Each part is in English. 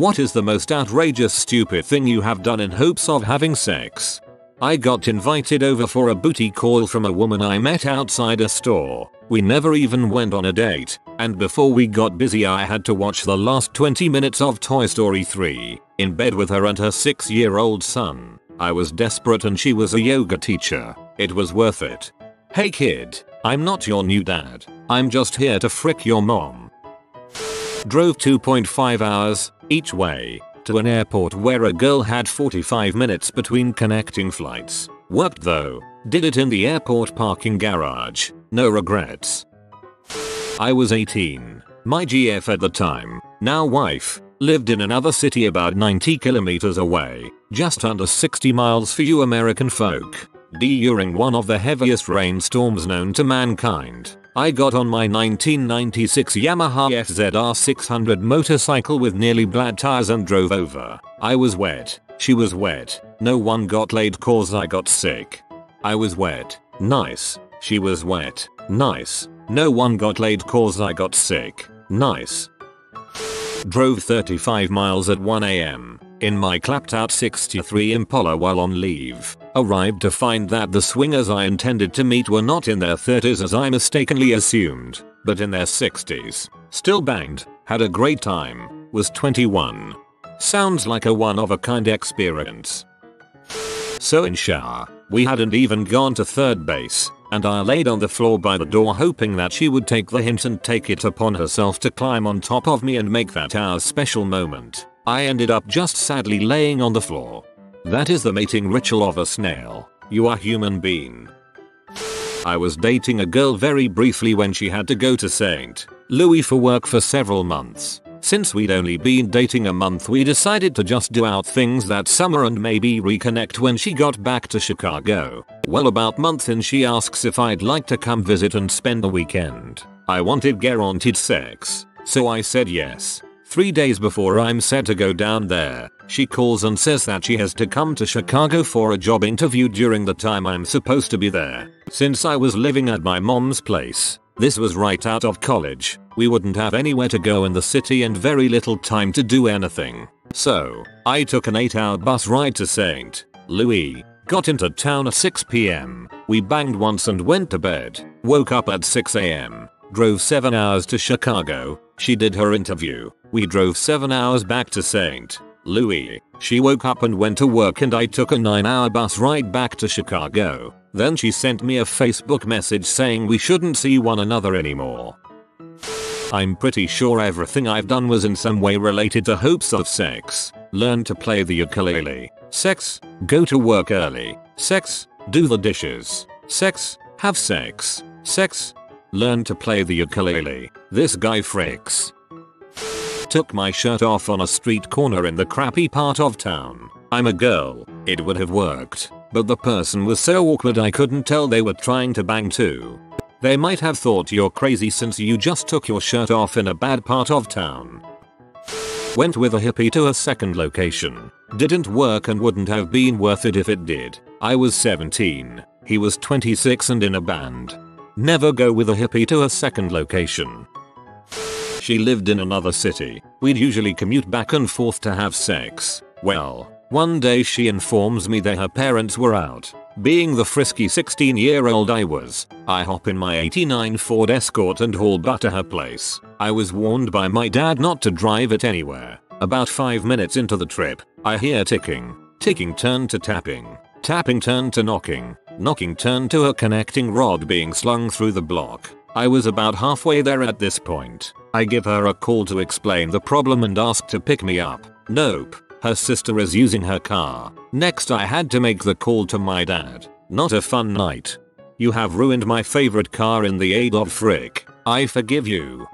What is the most outrageous stupid thing you have done in hopes of having sex? I got invited over for a booty call from a woman I met outside a store. We never even went on a date, and before we got busy I had to watch the last 20 minutes of Toy Story 3, in bed with her and her 6 year old son. I was desperate and she was a yoga teacher. It was worth it. Hey kid, I'm not your new dad. I'm just here to frick your mom. Drove 2.5 hours, each way, to an airport where a girl had 45 minutes between connecting flights. Worked though. Did it in the airport parking garage. No regrets. I was 18. My GF at the time, now wife, lived in another city about 90 kilometers away, just under 60 miles for you American folk. During one of the heaviest rainstorms known to mankind, I got on my 1996 Yamaha FZR 600 motorcycle with nearly black tires and drove over. I was wet, she was wet, no one got laid cause I got sick. I was wet, nice, she was wet, nice, no one got laid cause I got sick, nice. Drove 35 miles at 1am in my clapped out 63 Impala while on leave. Arrived to find that the swingers I intended to meet were not in their 30s as I mistakenly assumed, but in their 60s. Still banged, had a great time, was 21. Sounds like a one of a kind experience. So in shower, we hadn't even gone to third base, and I laid on the floor by the door hoping that she would take the hint and take it upon herself to climb on top of me and make that our special moment. I ended up just sadly laying on the floor. That is the mating ritual of a snail. You are human being. I was dating a girl very briefly when she had to go to St. Louis for work for several months. Since we'd only been dating a month we decided to just do out things that summer and maybe reconnect when she got back to Chicago. Well about month in she asks if I'd like to come visit and spend the weekend. I wanted guaranteed sex, so I said yes. Three days before I'm set to go down there, she calls and says that she has to come to Chicago for a job interview during the time I'm supposed to be there. Since I was living at my mom's place, this was right out of college, we wouldn't have anywhere to go in the city and very little time to do anything. So, I took an 8 hour bus ride to St. Louis, got into town at 6pm, we banged once and went to bed, woke up at 6am, drove 7 hours to Chicago, she did her interview, we drove 7 hours back to St. Louis. She woke up and went to work and I took a 9 hour bus ride back to Chicago. Then she sent me a Facebook message saying we shouldn't see one another anymore. I'm pretty sure everything I've done was in some way related to hopes of sex. Learn to play the ukulele. Sex. Go to work early. Sex. Do the dishes. Sex. Have sex. Sex. Learn to play the ukulele. This guy freaks. Took my shirt off on a street corner in the crappy part of town. I'm a girl. It would have worked. But the person was so awkward I couldn't tell they were trying to bang too. They might have thought you're crazy since you just took your shirt off in a bad part of town. Went with a hippie to a second location. Didn't work and wouldn't have been worth it if it did. I was 17. He was 26 and in a band. Never go with a hippie to a second location. She lived in another city. We'd usually commute back and forth to have sex. Well, one day she informs me that her parents were out. Being the frisky 16 year old I was, I hop in my 89 Ford Escort and haul butt to her place. I was warned by my dad not to drive it anywhere. About 5 minutes into the trip, I hear ticking. Ticking turned to tapping. Tapping turned to knocking. Knocking turned to a connecting rod being slung through the block. I was about halfway there at this point. I give her a call to explain the problem and ask to pick me up. Nope. Her sister is using her car. Next I had to make the call to my dad. Not a fun night. You have ruined my favorite car in the aid of frick. I forgive you.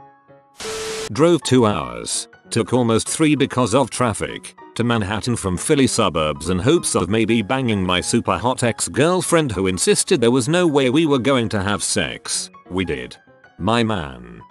Drove 2 hours. Took almost 3 because of traffic. To Manhattan from Philly suburbs in hopes of maybe banging my super hot ex-girlfriend who insisted there was no way we were going to have sex. We did. My man.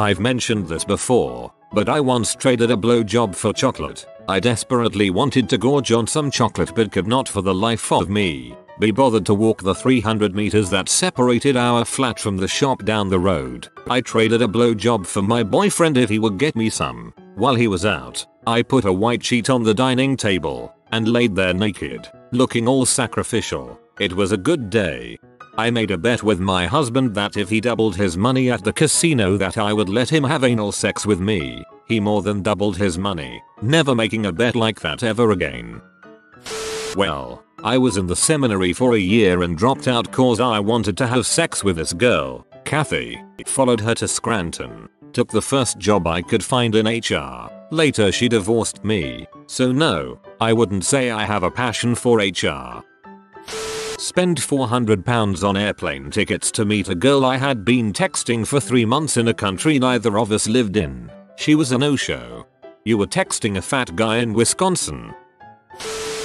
I've mentioned this before, but I once traded a blowjob for chocolate. I desperately wanted to gorge on some chocolate but could not for the life of me be bothered to walk the 300 meters that separated our flat from the shop down the road. I traded a blowjob for my boyfriend if he would get me some. While he was out, I put a white sheet on the dining table and laid there naked, looking all sacrificial. It was a good day. I made a bet with my husband that if he doubled his money at the casino that I would let him have anal sex with me. He more than doubled his money, never making a bet like that ever again. Well, I was in the seminary for a year and dropped out cause I wanted to have sex with this girl, Kathy. Followed her to Scranton. Took the first job I could find in HR. Later she divorced me. So no, I wouldn't say I have a passion for HR. Spend 400 pounds on airplane tickets to meet a girl I had been texting for 3 months in a country neither of us lived in. She was a no-show. You were texting a fat guy in Wisconsin.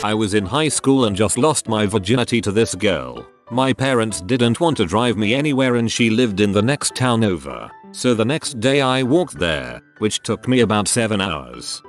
I was in high school and just lost my virginity to this girl. My parents didn't want to drive me anywhere and she lived in the next town over. So the next day I walked there, which took me about 7 hours.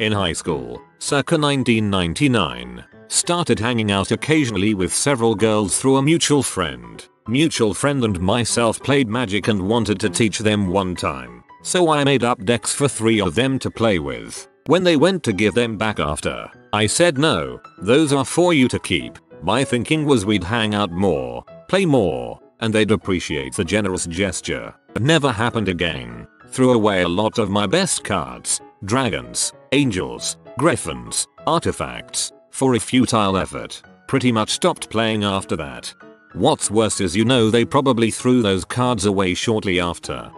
In high school, circa 1999, Started hanging out occasionally with several girls through a mutual friend. Mutual friend and myself played magic and wanted to teach them one time. So I made up decks for three of them to play with. When they went to give them back after, I said no, those are for you to keep. My thinking was we'd hang out more, play more, and they'd appreciate the generous gesture. Never happened again. Threw away a lot of my best cards, dragons, angels, griffins, artifacts, for a futile effort. Pretty much stopped playing after that. What's worse is you know they probably threw those cards away shortly after.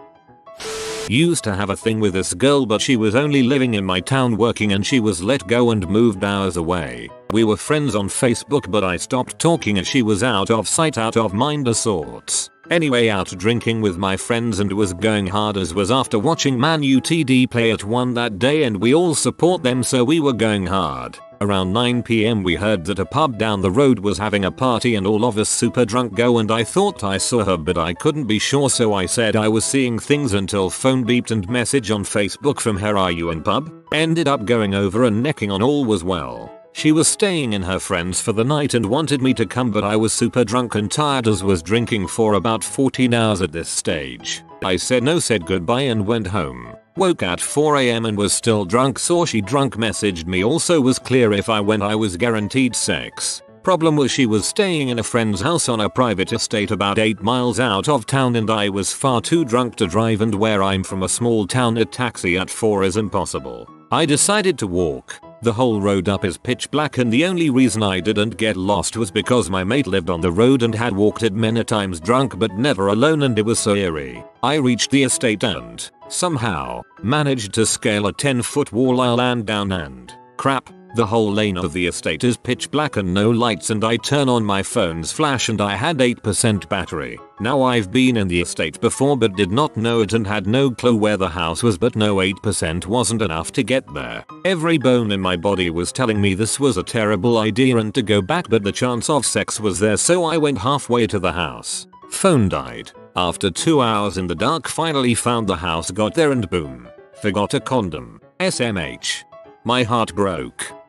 Used to have a thing with this girl but she was only living in my town working and she was let go and moved hours away. We were friends on Facebook but I stopped talking as she was out of sight out of mind of sorts. Anyway out drinking with my friends and was going hard as was after watching Man UTD play at 1 that day and we all support them so we were going hard. Around 9pm we heard that a pub down the road was having a party and all of us super drunk go and I thought I saw her but I couldn't be sure so I said I was seeing things until phone beeped and message on Facebook from her are you in pub? Ended up going over and necking on all was well. She was staying in her friends for the night and wanted me to come but I was super drunk and tired as was drinking for about 14 hours at this stage. I said no said goodbye and went home. Woke at 4am and was still drunk saw she drunk messaged me also was clear if I went I was guaranteed sex. Problem was she was staying in a friend's house on a private estate about 8 miles out of town and I was far too drunk to drive and where I'm from a small town a taxi at 4 is impossible. I decided to walk. The whole road up is pitch black and the only reason I didn't get lost was because my mate lived on the road and had walked it many times drunk but never alone and it was so eerie. I reached the estate and, somehow, managed to scale a 10 foot wall I land down and, crap, the whole lane of the estate is pitch black and no lights and I turn on my phone's flash and I had 8% battery. Now I've been in the estate before but did not know it and had no clue where the house was but no 8% wasn't enough to get there. Every bone in my body was telling me this was a terrible idea and to go back but the chance of sex was there so I went halfway to the house. Phone died. After 2 hours in the dark finally found the house got there and boom. Forgot a condom. SMH. My heart broke.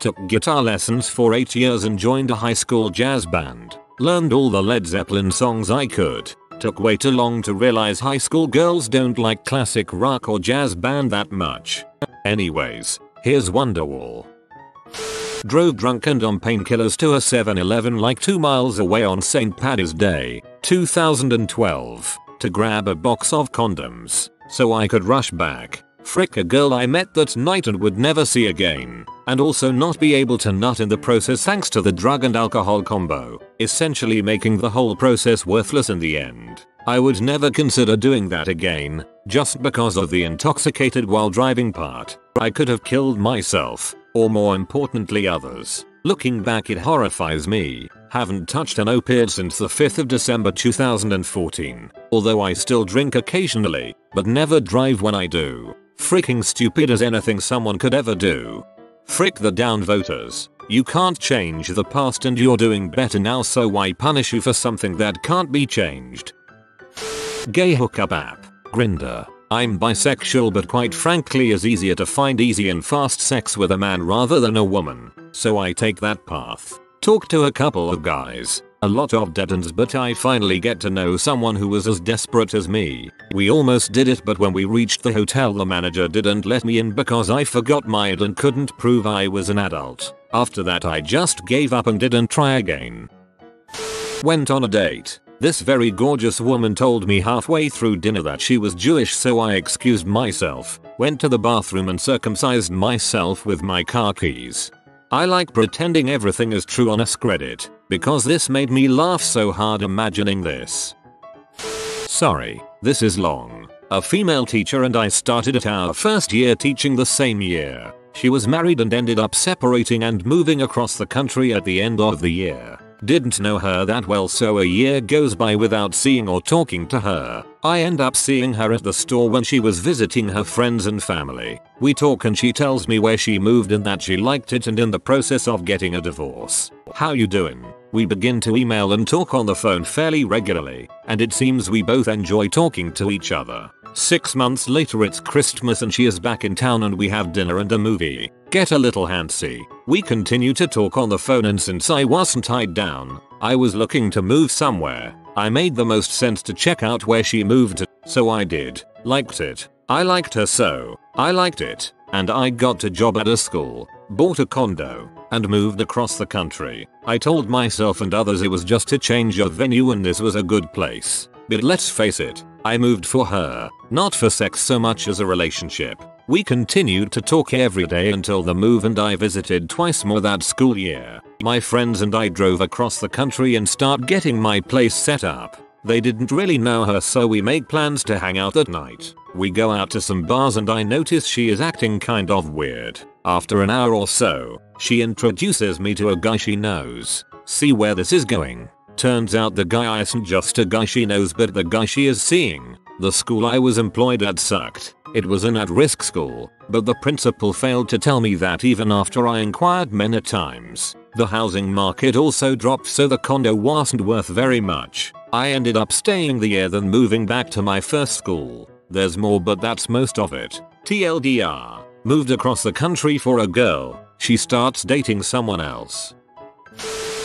Took guitar lessons for 8 years and joined a high school jazz band. Learned all the Led Zeppelin songs I could. Took way too long to realize high school girls don't like classic rock or jazz band that much. Anyways, here's Wonderwall. Drove drunk and on painkillers to a 7-Eleven like 2 miles away on St. Paddy's Day, 2012, to grab a box of condoms, so I could rush back. Frick a girl I met that night and would never see again, and also not be able to nut in the process thanks to the drug and alcohol combo, essentially making the whole process worthless in the end. I would never consider doing that again, just because of the intoxicated while driving part. I could have killed myself, or more importantly others. Looking back it horrifies me. Haven't touched an opiate since the 5th of December 2014, although I still drink occasionally, but never drive when I do. Freaking stupid as anything someone could ever do. Frick the down voters. You can't change the past and you're doing better now so why punish you for something that can't be changed? Gay hookup app. Grindr. I'm bisexual but quite frankly is easier to find easy and fast sex with a man rather than a woman, so I take that path. Talk to a couple of guys. A lot of dead ends but I finally get to know someone who was as desperate as me. We almost did it but when we reached the hotel the manager didn't let me in because I forgot my ID and couldn't prove I was an adult. After that I just gave up and didn't try again. Went on a date. This very gorgeous woman told me halfway through dinner that she was Jewish so I excused myself, went to the bathroom and circumcised myself with my car keys. I like pretending everything is true on a Screddit, because this made me laugh so hard imagining this. Sorry, this is long. A female teacher and I started at our first year teaching the same year. She was married and ended up separating and moving across the country at the end of the year. Didn't know her that well so a year goes by without seeing or talking to her. I end up seeing her at the store when she was visiting her friends and family. We talk and she tells me where she moved and that she liked it and in the process of getting a divorce. How you doing? We begin to email and talk on the phone fairly regularly, and it seems we both enjoy talking to each other. Six months later it's Christmas and she is back in town and we have dinner and a movie. Get a little handsy. We continue to talk on the phone and since I wasn't tied down, I was looking to move somewhere. I made the most sense to check out where she moved to, so I did. Liked it. I liked her so. I liked it. And I got a job at a school, bought a condo, and moved across the country. I told myself and others it was just a change of venue and this was a good place. But let's face it, I moved for her, not for sex so much as a relationship. We continued to talk every day until the move and I visited twice more that school year. My friends and I drove across the country and start getting my place set up. They didn't really know her so we make plans to hang out at night. We go out to some bars and I notice she is acting kind of weird. After an hour or so, she introduces me to a guy she knows. See where this is going. Turns out the guy isn't just a guy she knows but the guy she is seeing. The school I was employed at sucked. It was an at-risk school, but the principal failed to tell me that even after I inquired many times. The housing market also dropped so the condo wasn't worth very much. I ended up staying the year then moving back to my first school. There's more but that's most of it. TLDR. Moved across the country for a girl. She starts dating someone else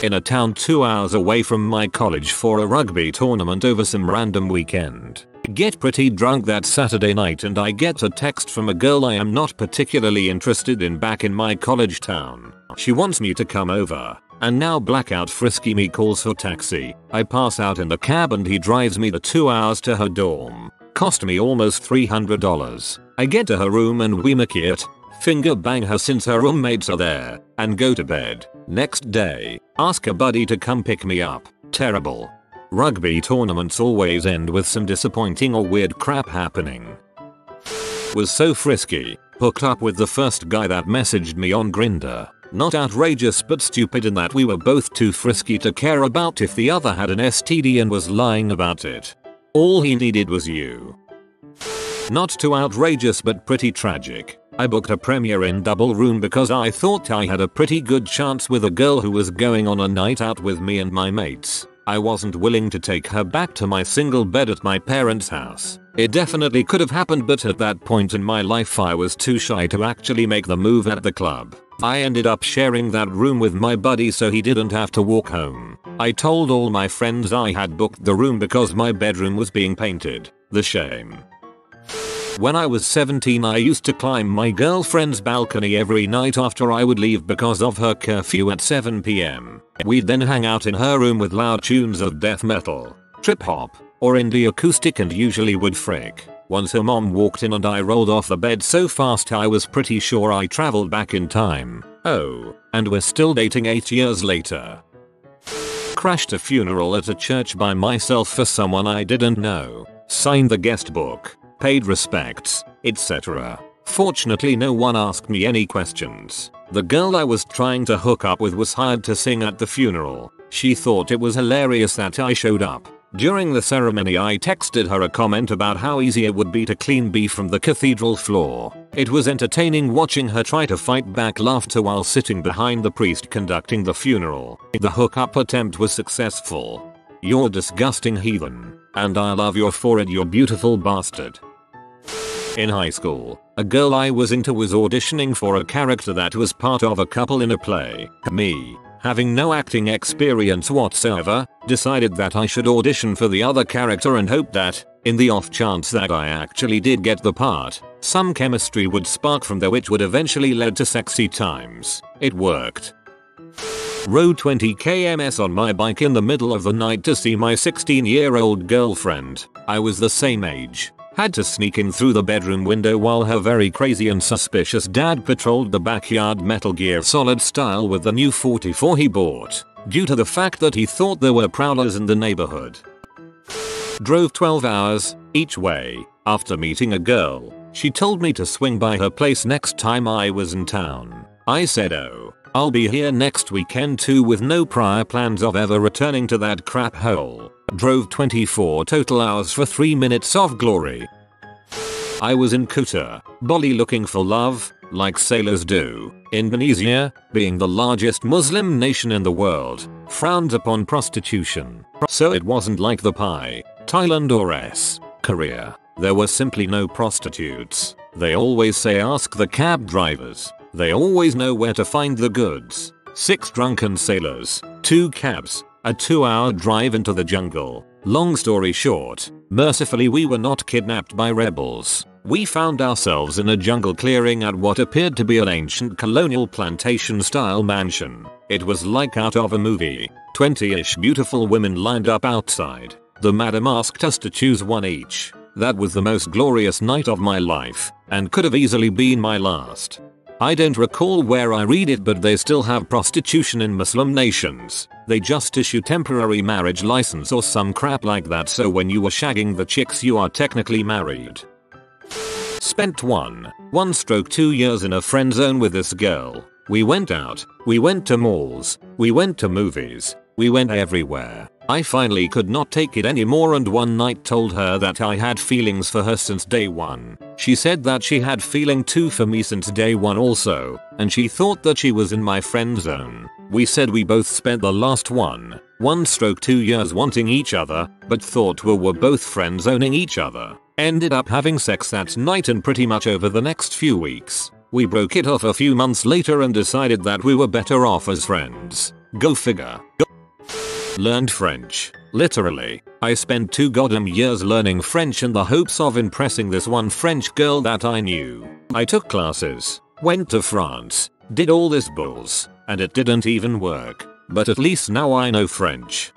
in a town 2 hours away from my college for a rugby tournament over some random weekend. Get pretty drunk that Saturday night and I get a text from a girl I am not particularly interested in back in my college town. She wants me to come over. And now blackout frisky me calls for taxi. I pass out in the cab and he drives me the 2 hours to her dorm. Cost me almost $300. I get to her room and we make it. Finger bang her since her roommates are there. And go to bed. Next day, ask a buddy to come pick me up. Terrible. Rugby tournaments always end with some disappointing or weird crap happening. Was so frisky, hooked up with the first guy that messaged me on Grindr. Not outrageous but stupid in that we were both too frisky to care about if the other had an STD and was lying about it. All he needed was you. Not too outrageous but pretty tragic. I booked a Premier Inn double room because I thought I had a pretty good chance with a girl who was going on a night out with me and my mates. I wasn't willing to take her back to my single bed at my parents' house. It definitely could have happened but at that point in my life I was too shy to actually make the move at the club. I ended up sharing that room with my buddy so he didn't have to walk home. I told all my friends I had booked the room because my bedroom was being painted. The shame. When I was 17 I used to climb my girlfriend's balcony every night after I would leave because of her curfew at 7pm. We'd then hang out in her room with loud tunes of death metal, trip hop, or indie acoustic and usually would frick. Once her mom walked in and I rolled off the bed so fast I was pretty sure I traveled back in time. Oh, and we're still dating 8 years later. Crashed a funeral at a church by myself for someone I didn't know. Signed the guest book paid respects, etc. Fortunately no one asked me any questions. The girl I was trying to hook up with was hired to sing at the funeral. She thought it was hilarious that I showed up. During the ceremony I texted her a comment about how easy it would be to clean beef from the cathedral floor. It was entertaining watching her try to fight back laughter while sitting behind the priest conducting the funeral. The hookup attempt was successful. You're disgusting heathen. And I love your forehead you beautiful bastard. In high school, a girl I was into was auditioning for a character that was part of a couple in a play. Me, having no acting experience whatsoever, decided that I should audition for the other character and hope that, in the off chance that I actually did get the part, some chemistry would spark from there which would eventually lead to sexy times. It worked. Rode 20 kms on my bike in the middle of the night to see my 16 year old girlfriend. I was the same age. Had to sneak in through the bedroom window while her very crazy and suspicious dad patrolled the backyard Metal Gear Solid style with the new 44 he bought, due to the fact that he thought there were prowlers in the neighborhood. Drove 12 hours, each way, after meeting a girl. She told me to swing by her place next time I was in town. I said oh, I'll be here next weekend too with no prior plans of ever returning to that crap hole. Drove 24 total hours for 3 minutes of glory. I was in Kuta, Bali looking for love, like sailors do. Indonesia, being the largest Muslim nation in the world, frowned upon prostitution. So it wasn't like the pie, Thailand or S. Korea. There were simply no prostitutes. They always say ask the cab drivers. They always know where to find the goods. Six drunken sailors, two cabs, a 2 hour drive into the jungle. Long story short, mercifully we were not kidnapped by rebels. We found ourselves in a jungle clearing at what appeared to be an ancient colonial plantation style mansion. It was like out of a movie. 20ish beautiful women lined up outside. The madam asked us to choose one each. That was the most glorious night of my life, and could have easily been my last. I don't recall where I read it but they still have prostitution in Muslim nations. They just issue temporary marriage license or some crap like that so when you are shagging the chicks you are technically married. Spent one, one stroke two years in a friend zone with this girl. We went out, we went to malls, we went to movies, we went everywhere. I finally could not take it anymore and one night told her that I had feelings for her since day one. She said that she had feeling too for me since day one also, and she thought that she was in my friend zone. We said we both spent the last one, one stroke two years wanting each other, but thought we were both friend zoning each other. Ended up having sex that night and pretty much over the next few weeks. We broke it off a few months later and decided that we were better off as friends. Go figure. Go Learned French. Literally, I spent two goddamn years learning French in the hopes of impressing this one French girl that I knew. I took classes, went to France, did all this bulls, and it didn't even work. But at least now I know French.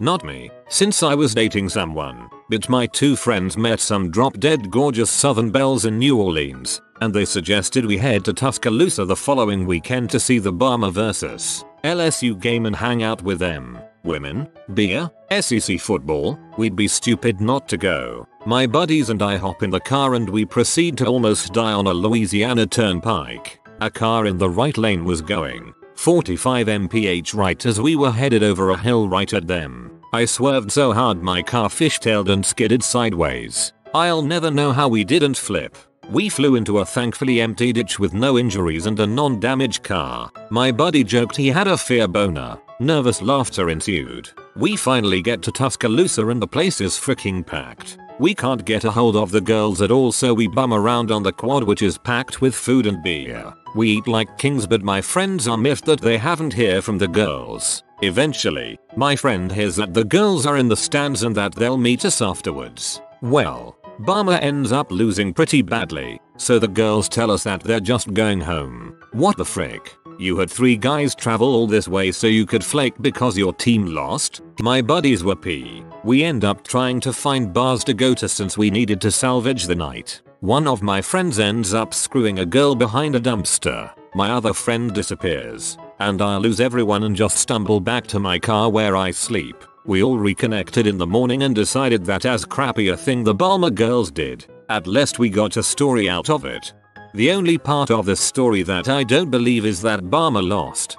Not me, since I was dating someone, but my two friends met some drop dead gorgeous southern belles in New Orleans, and they suggested we head to Tuscaloosa the following weekend to see the Bama vs. LSU game and hang out with them. Women, beer, SEC football, we'd be stupid not to go. My buddies and I hop in the car and we proceed to almost die on a Louisiana turnpike. A car in the right lane was going 45 mph right as we were headed over a hill right at them. I swerved so hard my car fishtailed and skidded sideways. I'll never know how we didn't flip. We flew into a thankfully empty ditch with no injuries and a non-damaged car. My buddy joked he had a fear boner. Nervous laughter ensued. We finally get to Tuscaloosa and the place is freaking packed. We can't get a hold of the girls at all so we bum around on the quad which is packed with food and beer. We eat like kings but my friends are miffed that they haven't hear from the girls. Eventually, my friend hears that the girls are in the stands and that they'll meet us afterwards. Well, Bama ends up losing pretty badly, so the girls tell us that they're just going home. What the frick? You had three guys travel all this way so you could flake because your team lost? My buddies were pee. We end up trying to find bars to go to since we needed to salvage the night. One of my friends ends up screwing a girl behind a dumpster. My other friend disappears. And I lose everyone and just stumble back to my car where I sleep. We all reconnected in the morning and decided that as crappy a thing the Bama girls did, at least we got a story out of it. The only part of the story that I don't believe is that Bama lost.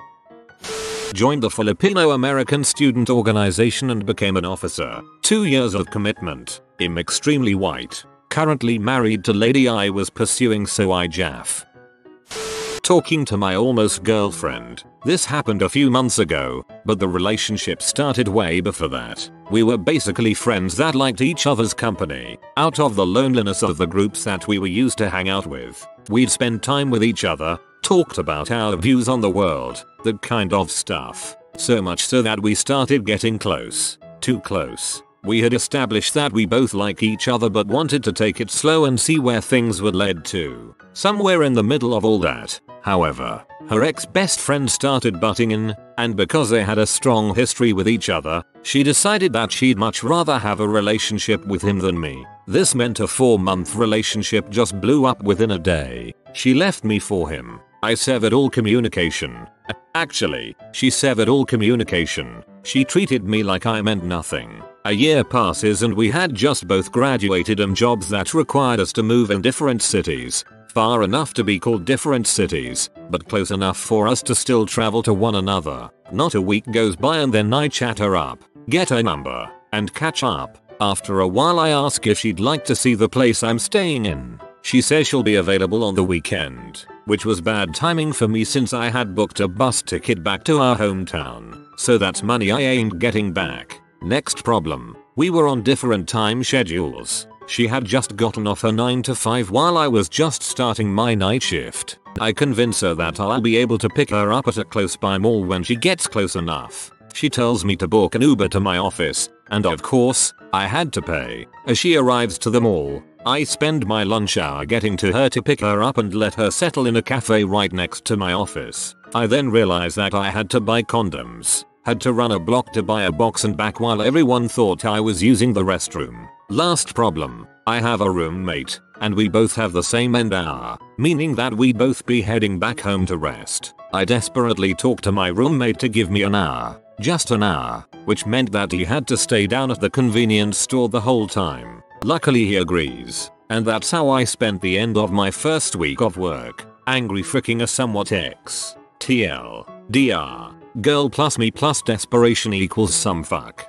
Joined the Filipino American Student Organization and became an officer. Two years of commitment. I'm extremely white. Currently married to lady I was pursuing so I jaff talking to my almost girlfriend. This happened a few months ago, but the relationship started way before that. We were basically friends that liked each other's company. Out of the loneliness of the groups that we were used to hang out with, we'd spend time with each other, talked about our views on the world, that kind of stuff. So much so that we started getting close. Too close. We had established that we both like each other but wanted to take it slow and see where things would lead to. Somewhere in the middle of all that, however, her ex-best friend started butting in, and because they had a strong history with each other, she decided that she'd much rather have a relationship with him than me. This meant a 4 month relationship just blew up within a day. She left me for him. I severed all communication. Actually, she severed all communication. She treated me like I meant nothing. A year passes and we had just both graduated and jobs that required us to move in different cities. Far enough to be called different cities, but close enough for us to still travel to one another. Not a week goes by and then I chat her up, get her number, and catch up. After a while I ask if she'd like to see the place I'm staying in. She says she'll be available on the weekend, which was bad timing for me since I had booked a bus ticket back to our hometown, so that's money I ain't getting back. Next problem, we were on different time schedules. She had just gotten off her 9 to 5 while I was just starting my night shift. I convince her that I'll be able to pick her up at a close by mall when she gets close enough. She tells me to book an Uber to my office, and of course, I had to pay. As she arrives to the mall, I spend my lunch hour getting to her to pick her up and let her settle in a cafe right next to my office. I then realize that I had to buy condoms. Had to run a block to buy a box and back while everyone thought I was using the restroom. Last problem, I have a roommate, and we both have the same end hour, meaning that we'd both be heading back home to rest. I desperately talked to my roommate to give me an hour, just an hour, which meant that he had to stay down at the convenience store the whole time. Luckily he agrees, and that's how I spent the end of my first week of work, angry freaking a somewhat X. TL. DR. Girl plus me plus desperation equals some fuck.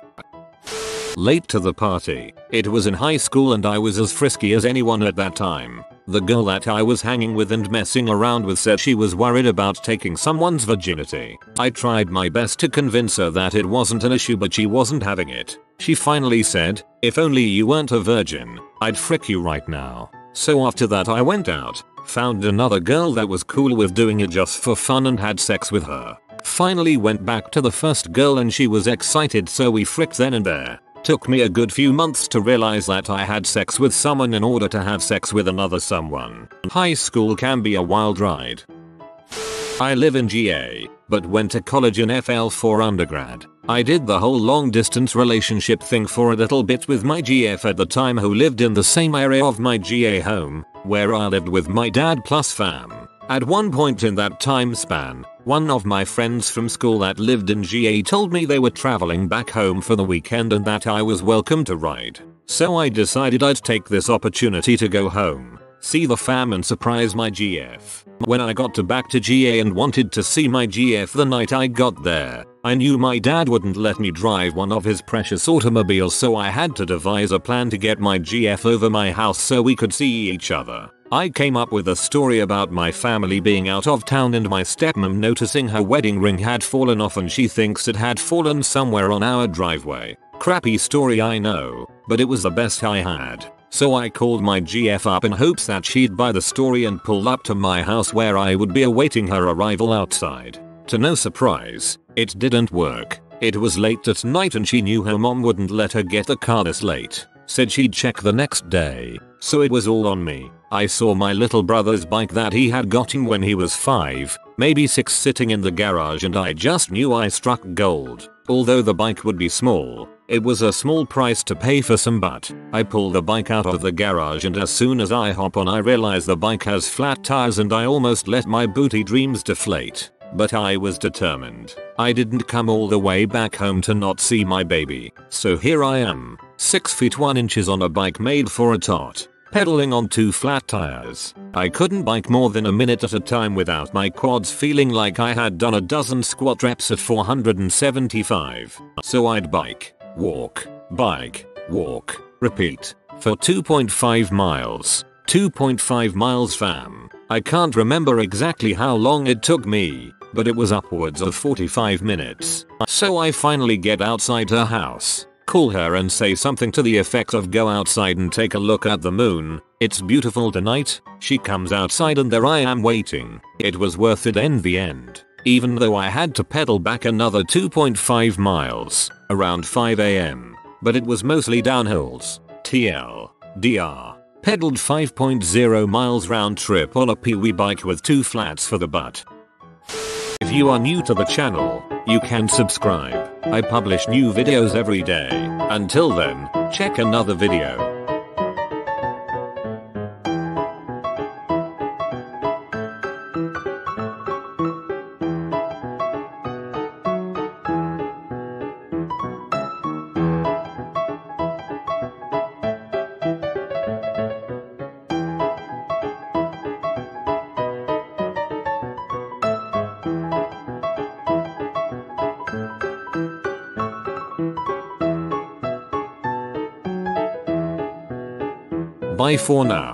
Late to the party. It was in high school and I was as frisky as anyone at that time. The girl that I was hanging with and messing around with said she was worried about taking someone's virginity. I tried my best to convince her that it wasn't an issue but she wasn't having it. She finally said, if only you weren't a virgin, I'd frick you right now. So after that I went out, found another girl that was cool with doing it just for fun and had sex with her. Finally went back to the first girl and she was excited so we fricked then and there. Took me a good few months to realize that I had sex with someone in order to have sex with another someone. High school can be a wild ride. I live in GA, but went to college in FL for undergrad. I did the whole long distance relationship thing for a little bit with my GF at the time who lived in the same area of my GA home, where I lived with my dad plus fam. At one point in that time span, one of my friends from school that lived in GA told me they were traveling back home for the weekend and that I was welcome to ride. So I decided I'd take this opportunity to go home, see the fam and surprise my GF. When I got to back to GA and wanted to see my GF the night I got there, I knew my dad wouldn't let me drive one of his precious automobiles so I had to devise a plan to get my GF over my house so we could see each other. I came up with a story about my family being out of town and my stepmom noticing her wedding ring had fallen off and she thinks it had fallen somewhere on our driveway. Crappy story I know, but it was the best I had. So I called my GF up in hopes that she'd buy the story and pull up to my house where I would be awaiting her arrival outside. To no surprise, it didn't work. It was late at night and she knew her mom wouldn't let her get the car this late. Said she'd check the next day. So it was all on me. I saw my little brother's bike that he had gotten when he was 5, maybe 6 sitting in the garage and I just knew I struck gold. Although the bike would be small, it was a small price to pay for some but I pull the bike out of the garage and as soon as I hop on I realize the bike has flat tires and I almost let my booty dreams deflate. But I was determined. I didn't come all the way back home to not see my baby. So here I am, 6 feet 1 inches on a bike made for a tot pedaling on two flat tires. I couldn't bike more than a minute at a time without my quads feeling like I had done a dozen squat reps at 475. So I'd bike, walk, bike, walk, repeat, for 2.5 miles. 2.5 miles fam. I can't remember exactly how long it took me, but it was upwards of 45 minutes. So I finally get outside her house call her and say something to the effect of go outside and take a look at the moon. It's beautiful tonight. She comes outside and there I am waiting. It was worth it in the end. Even though I had to pedal back another 2.5 miles around 5am. But it was mostly downhills. TL. DR. Pedaled 5.0 miles round trip on a Peewee bike with two flats for the butt. If you are new to the channel, you can subscribe. I publish new videos every day. Until then, check another video. Bye for now.